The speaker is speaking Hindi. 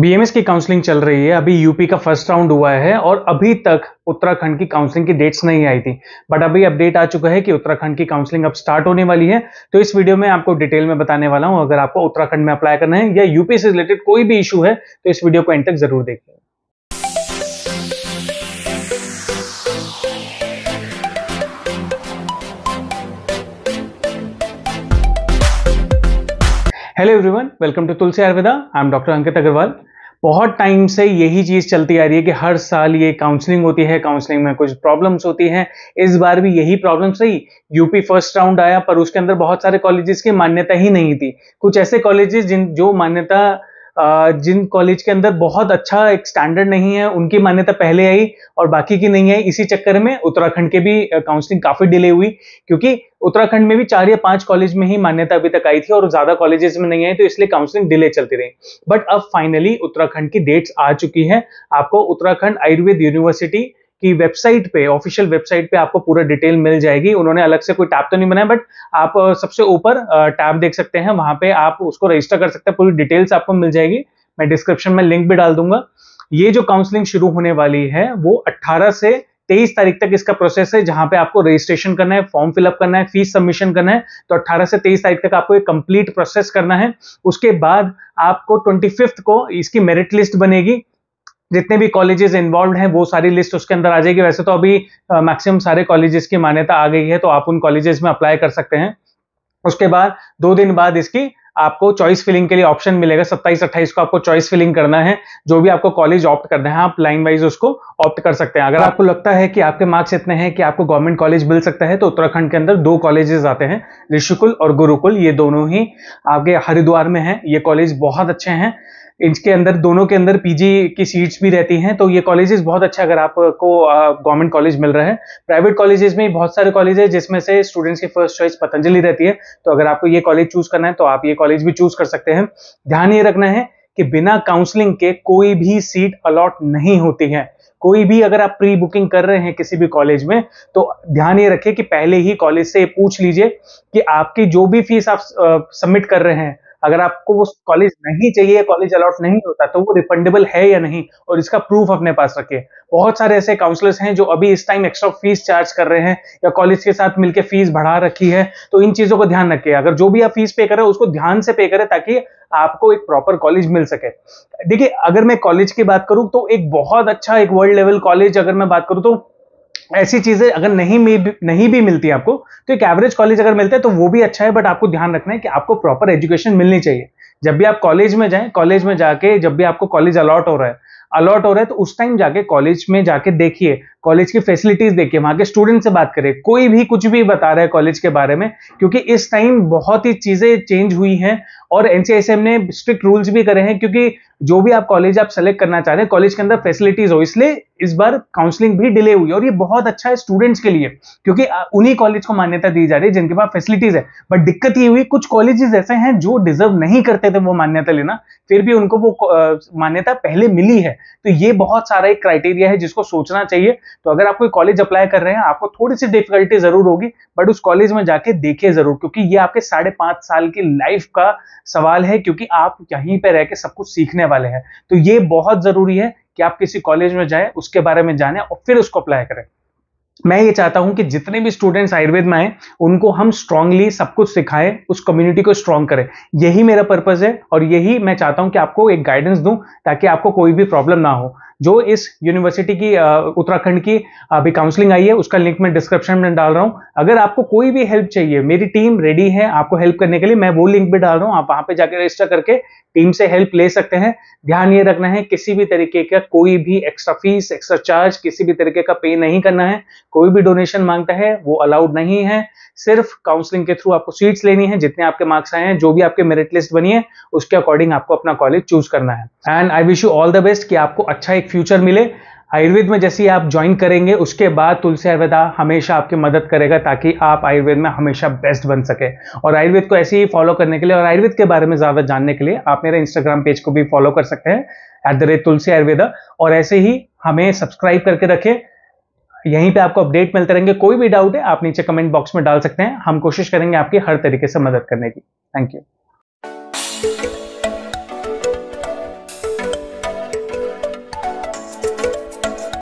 बीएमएस की काउंसलिंग चल रही है। अभी यूपी का फ़र्स्ट राउंड हुआ है और अभी तक उत्तराखंड की काउंसलिंग की डेट्स नहीं आई थी। बट अभी अपडेट आ चुका है कि उत्तराखंड की काउंसलिंग अब स्टार्ट होने वाली है। तो इस वीडियो में आपको डिटेल में बताने वाला हूँ। अगर आपको उत्तराखंड में अप्लाई करना है या यूपी से रिलेटेड कोई भी इशू है तो इस वीडियो को एंड तक ज़रूर देखिए hello everyone welcome to Tulsi Ayurveda I am doctor Ankit Agarwal बहुत टाइम से यही चीज़ चलती आ रही है कि हर साल ये काउंसलिंग होती है काउंसलिंग में कुछ प्रॉब्लम्स होती हैं। इस बार भी यही प्रॉब्लम्स रही यूपी फ़र्स्ट राउंड आया, पर उसके अंदर बहुत सारे कॉलेजेस की मान्यता ही नहीं थी। कुछ ऐसे कॉलेजेस जिन, जो मान्यता जिन कॉलेज के अंदर बहुत अच्छा एक स्टैंडर्ड नहीं है, उनकी मान्यता पहले आई और बाकी की नहीं आई, इसी चक्कर में उत्तराखंड के भी काउंसलिंग काफ़ी डिले हुई, क्योंकि उत्तराखंड में भी चार या पाँच कॉलेज में ही मान्यता अभी तक आई थी और ज़्यादा कॉलेजेस में नहीं आई तो इसलिए काउंसलिंग डिले चलती रही। बट अब फाइनली उत्तराखंड की डेट्स आ चुकी है। आपको उत्तराखंड आयुर्वेद यूनिवर्सिटी की वेबसाइट पे ऑफिशियल वेबसाइट पे आपको पूरा डिटेल मिल जाएगी। उन्होंने अलग से कोई टैब तो नहीं बनाया बट आप सबसे ऊपर टैब देख सकते हैं। वहाँ पे आप उसको रजिस्टर कर सकते हैं। पूरी डिटेल्स आपको मिल जाएगी। मैं डिस्क्रिप्शन में लिंक भी डाल दूँगा। ये जो काउंसलिंग शुरू होने वाली है, वो 18 से 23 तारीख तक इसका प्रोसेस है, जहाँ पे आपको रजिस्ट्रेशन करना है फॉर्म फिलअप करना है फ़ीस सबमिशन करना है। तो 18 से 23 तारीख तक आपको एक कंप्लीट प्रोसेस करना है। उसके बाद आपको ट्वेंटी को इसकी मेरिट लिस्ट बनेगी। जितने भी कॉलेजेस इन्वॉल्व हैं, वो सारी लिस्ट उसके अंदर आ जाएगी। वैसे तो अभी मैक्सिमम सारे कॉलेजेस की मान्यता आ गई है तो आप उन कॉलेजेस में अप्लाई कर सकते हैं। उसके बाद, दो दिन बाद इसकी आपको चॉइस फिलिंग के लिए ऑप्शन मिलेगा। सत्ताईस, अट्ठाईस को आपको चॉइस फिलिंग करना है। जो भी आपको कॉलेज ऑप्ट करना है, आप लाइन वाइज उसको ऑप्ट कर सकते हैं। अगर आपको लगता है कि आपके मार्क्स इतने हैं कि आपको गवर्नमेंट कॉलेज मिल सकता है तो उत्तराखंड के अंदर दो कॉलेजेस आते हैं, ऋषिकुल और गुरुकुल। ये दोनों ही आपके हरिद्वार में हैं। ये कॉलेज बहुत अच्छे हैं। इसके अंदर, दोनों के अंदर पीजी की सीट्स भी रहती हैं तो ये कॉलेजेस बहुत अच्छा अगर आपको गवर्नमेंट कॉलेज मिल रहा है। प्राइवेट कॉलेजेस में बहुत सारे कॉलेज है, जिसमें से स्टूडेंट्स की फ़र्स्ट चॉइस पतंजलि रहती है। तो अगर आपको ये कॉलेज चूज़ करना है तो आप ये कॉलेज भी चूज़ कर सकते हैं। ध्यान ये रखना है कि बिना काउंसलिंग के कोई भी सीट अलॉट नहीं होती है। कोई भी अगर आप प्री बुकिंग कर रहे हैं किसी भी कॉलेज में तो ध्यान ये रखें कि पहले ही कॉलेज से पूछ लीजिए कि आपकी जो भी फ़ीस आप सबमिट कर रहे हैं अगर आपको वो कॉलेज नहीं चाहिए कॉलेज अलॉट नहीं होता तो वो रिफंडेबल है या नहीं? और इसका प्रूफ अपने पास रखिए। बहुत सारे ऐसे काउंसलर्स हैं जो अभी इस टाइम एक्स्ट्रा फ़ीस चार्ज कर रहे हैं या कॉलेज के साथ मिलकर फ़ीस बढ़ा रखी है तो इन चीज़ों को ध्यान रखिए। अगर जो भी आप फ़ीस पे करें उसको ध्यान से पे करें ताकि आपको एक प्रॉपर कॉलेज मिल सके। देखिए, अगर मैं कॉलेज की बात करूँ तो एक बहुत अच्छा एक वर्ल्ड लेवल कॉलेज अगर मैं बात करूँ तो ऐसी चीज़ें अगर नहीं नहीं भी मिलती आपको तो एक एवरेज कॉलेज अगर मिलता है तो वो भी अच्छा है बट आपको ध्यान रखना है कि आपको प्रॉपर एजुकेशन मिलनी चाहिए। जब भी आप कॉलेज में जाएँ कॉलेज में जाके जब भी आपको कॉलेज अलॉट हो रहा है अलॉट हो रहा है तो उस टाइम जाके कॉलेज में जाके देखिए कॉलेज की फैसिलिटीज़ देखिए, वहाँ के स्टूडेंट से बात करें कोई भी कुछ भी बता रहा है कॉलेज के बारे में, क्योंकि इस टाइम बहुत ही चीज़ें चेंज हुई हैं और एनसीआईसीएम ने स्ट्रिक्ट रूल्स भी करे हैं, क्योंकि जो भी आप कॉलेज आप सेलेक्ट करना चाह रहे हैं कॉलेज के अंदर फैसिलिटीज़ हो, इसलिए इस बार काउंसलिंग भी डिले हुई और ये बहुत अच्छा है स्टूडेंट्स के लिए, क्योंकि उन्हीं कॉलेज को मान्यता दी जा रही है जिनके पास फैसिलिटीज़ है। बट दिक्कत ये हुई, कुछ कॉलेजेस ऐसे हैं जो डिजर्व नहीं करते थे वो मान्यता लेना, फिर भी उनको वो मान्यता पहले मिली है। तो ये बहुत सारा एक क्राइटेरिया है जिसको सोचना चाहिए तो अगर आप कोई कॉलेज अप्लाई कर रहे हैं, आपको थोड़ी सी डिफिकल्टी ज़रूर होगी बट उस कॉलेज में जाके देखिए ज़रूर, क्योंकि ये आपके साढ़े पाँच साल की लाइफ का सवाल है, क्योंकि आप यहीं पर रह के सब कुछ सीखने वाले हैं। तो ये बहुत ज़रूरी है कि आप किसी कॉलेज में जाए, उसके बारे में जाने और फिर उसको अप्लाई करें। मैं ये चाहता हूँ कि जितने भी स्टूडेंट्स आयुर्वेद में आए, उनको हम स्ट्रांगली सब कुछ सिखाएँ, उस कम्युनिटी को स्ट्रांग करें। यही मेरा पर्पज है और यही मैं चाहता हूँ कि आपको एक गाइडेंस दूँ, ताकि आपको कोई भी प्रॉब्लम ना हो। जो इस यूनिवर्सिटी की उत्तराखंड की अभी काउंसलिंग आई है, उसका लिंक मैं डिस्क्रिप्शन में डाल रहा हूँ। अगर आपको कोई भी हेल्प चाहिए, मेरी टीम रेडी है आपको हेल्प करने के लिए, मैं वो लिंक भी डाल रहा हूँ, आप वहाँ पे जाकर रजिस्टर करके टीम से हेल्प ले सकते हैं। ध्यान ये रखना है, किसी भी तरीके का कोई भी एक्स्ट्रा फ़ीस एक्स्ट्रा चार्ज किसी भी तरीके का पे नहीं करना है। कोई भी डोनेशन माँगता है, वो अलाउड नहीं है। सिर्फ़ काउंसलिंग के थ्रू आपको सीट्स लेनी है, जितने आपके मार्क्स आए हैं, जो भी आपके मेरिट लिस्ट बनी है, उसके अकॉर्डिंग आपको अपना कॉलेज चूज़ करना है। And I wish you all the best कि आपको अच्छा एक फ्यूचर मिले। आयुर्वेद में जैसे आप ज्वाइन करेंगे, उसके बाद तुलसी आयुर्वेदा हमेशा आपकी मदद करेगा ताकि आप आयुर्वेद में हमेशा बेस्ट बन सके। और आयुर्वेद को ऐसे ही फॉलो करने के लिए और आयुर्वेद के बारे में ज़्यादा जानने के लिए आप मेरे इंस्टाग्राम पेज को भी फॉलो कर सकते हैं at the rate Tulsi Ayurveda. और ऐसे ही हमें सब्सक्राइब करके रखें। यहीं पे आपको अपडेट मिलते रहेंगे। कोई भी डाउट है, आप नीचे कमेंट बॉक्स में डाल सकते हैं। हम कोशिश करेंगे आपकी हर तरीके से मदद करने की। Thank you